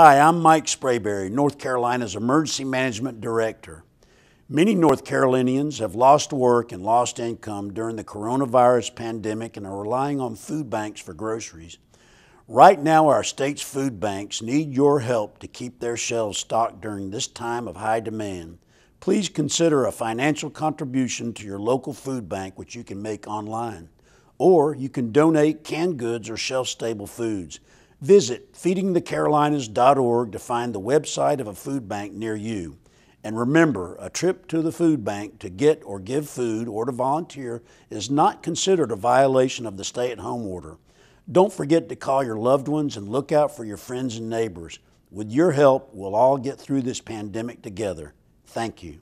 Hi, I'm Mike Sprayberry, North Carolina's Emergency Management Director. Many North Carolinians have lost work and lost income during the coronavirus pandemic and are relying on food banks for groceries. Right now, our state's food banks need your help to keep their shelves stocked during this time of high demand. Please consider a financial contribution to your local food bank, which you can make online. Or you can donate canned goods or shelf stable foods. Visit feedingthecarolinas.org to find the website of a food bank near you. And remember, a trip to the food bank to get or give food or to volunteer is not considered a violation of the stay at home order. Don't forget to call your loved ones and look out for your friends and neighbors. With your help, we'll all get through this pandemic together. Thank you.